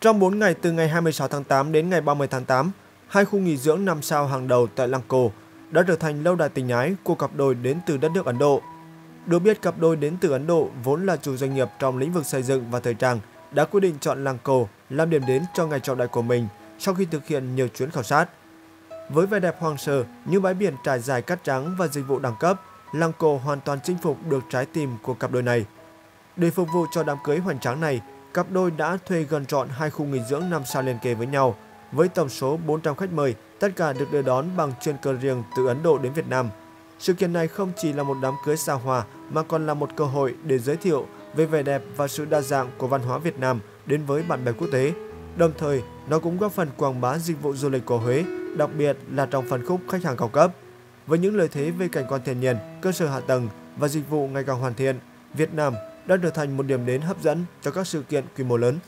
Trong 4 ngày từ ngày 26 tháng 8 đến ngày 30 tháng 8, hai khu nghỉ dưỡng 5 sao hàng đầu tại Lăng Cô đã trở thành lâu đài tình ái của cặp đôi đến từ đất nước Ấn Độ. Được biết cặp đôi đến từ Ấn Độ vốn là chủ doanh nghiệp trong lĩnh vực xây dựng và thời trang đã quyết định chọn Lăng Cô làm điểm đến cho ngày trọng đại của mình sau khi thực hiện nhiều chuyến khảo sát. Với vẻ đẹp hoang sơ, những bãi biển trải dài cát trắng và dịch vụ đẳng cấp, Lăng Cô hoàn toàn chinh phục được trái tim của cặp đôi này. Để phục vụ cho đám cưới hoành tráng này, cặp đôi đã thuê gần trọn hai khu nghỉ dưỡng 5 sao liên kề với nhau, với tổng số 400 khách mời, tất cả được đưa đón bằng chuyên cơ riêng từ Ấn Độ đến Việt Nam. Sự kiện này không chỉ là một đám cưới xa hoa mà còn là một cơ hội để giới thiệu về vẻ đẹp và sự đa dạng của văn hóa Việt Nam đến với bạn bè quốc tế. Đồng thời, nó cũng góp phần quảng bá dịch vụ du lịch của Huế, đặc biệt là trong phân khúc khách hàng cao cấp. Với những lợi thế về cảnh quan thiên nhiên, cơ sở hạ tầng và dịch vụ ngày càng hoàn thiện, Việt Nam đã trở thành một điểm đến hấp dẫn cho các sự kiện quy mô lớn.